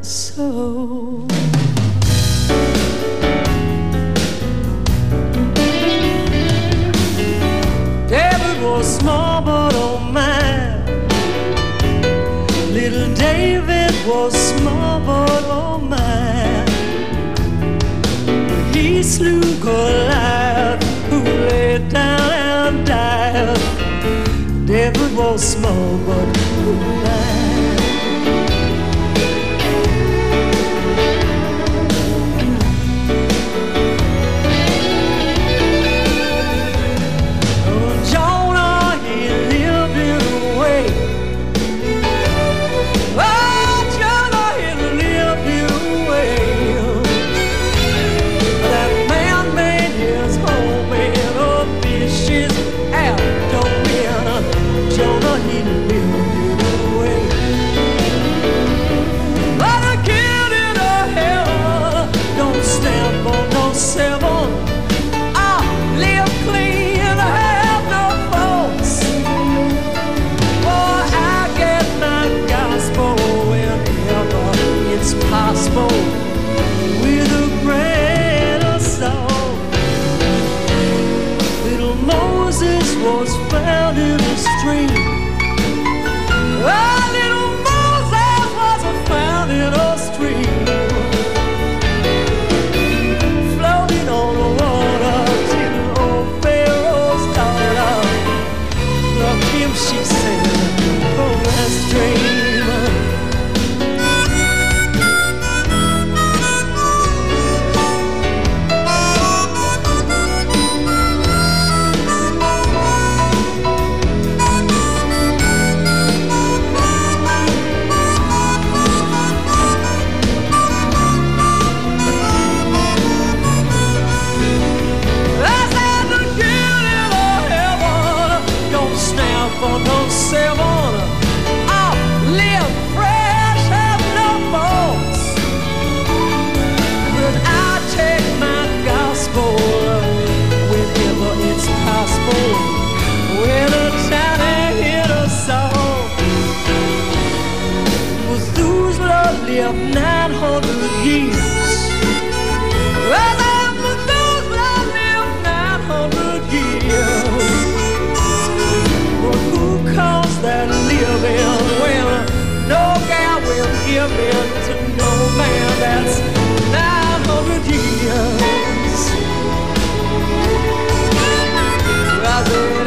So. David was small, but oh man. Little David was small, but oh man. He slew Goliath, who laid down and died. David was small, but oh was found in a stream. Oh, little Moses was found in a stream floating on the water till old Pharaoh's daughter loved him, she Lived 900 years. Well, that Methuselah lived 900 years. But who calls that living when no guy will give in to no man that's 900 years? I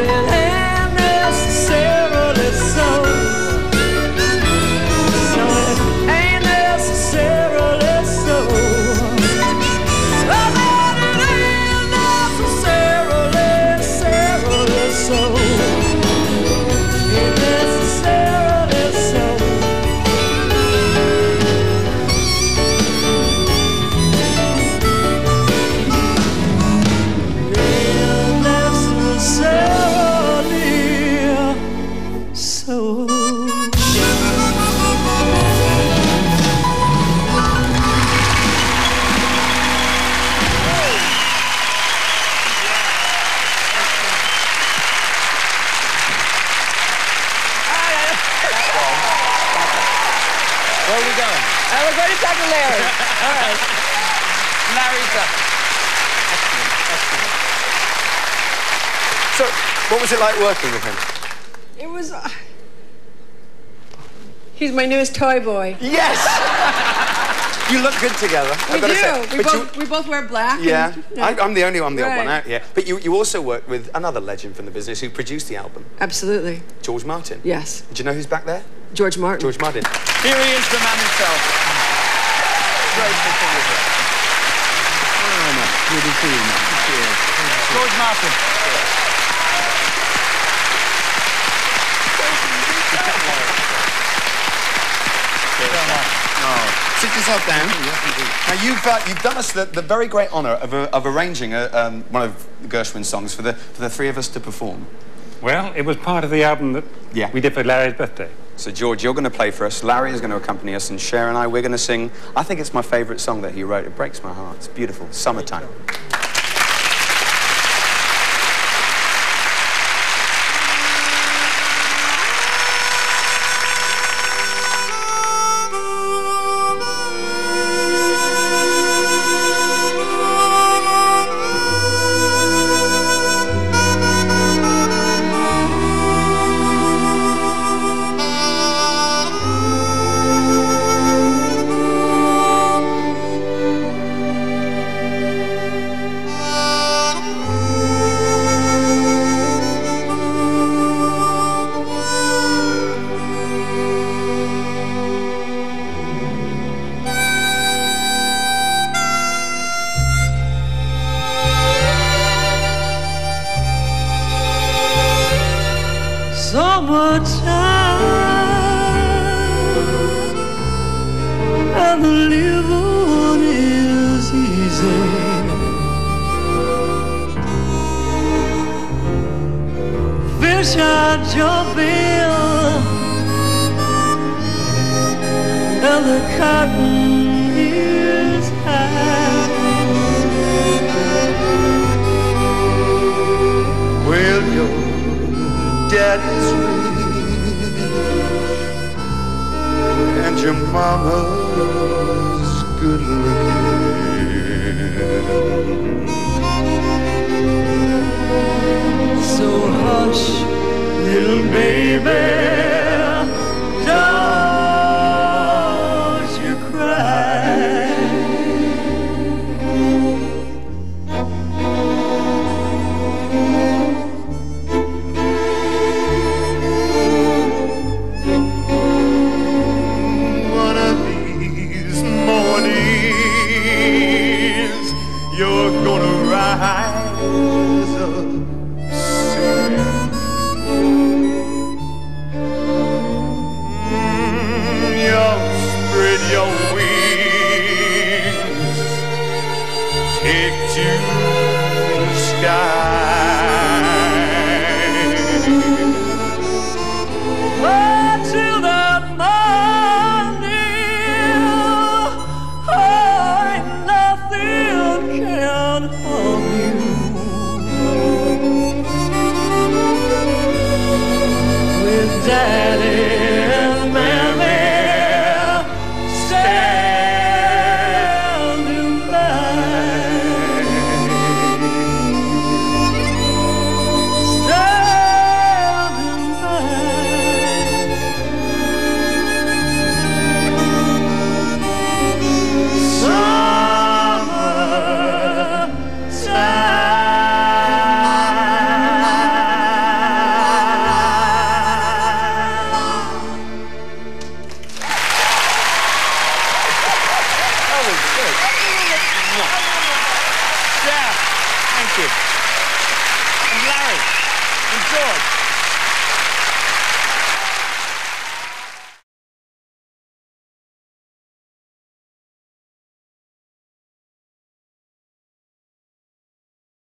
Larry. All right. Larry's up. So, what was it like working with him? It was. Uh, he's my newest toy boy. Yes! you look good together. We I've do. say. we, But both, we both wear black. yeah, and- I, I'm the only I'm the odd one Right. out here. But you, you also worked with another legend from the business who produced the album, Absolutely. George Martin. Yes. Do you know who's back there? George Martin. George Martin. Here he is, the man himself. Great to see you here. Good to see you, man. George Martin. Sit yourself down. Now you've uh, you've done us the, the very great honour of, uh, of arranging a, um, one of Gershwin's songs for the for the three of us to perform. Well, it was part of the album that Yeah. we did for Larry's birthday. So George, you're going to play for us. Larry is going to accompany us, and Cher and I we're going to sing. I think it's my favourite song that he wrote. It breaks my heart. It's beautiful. Summertime. and the is easy. Fish are and the cotton is high. Well, your daddy's. Your mama's good looking. So hush, little baby,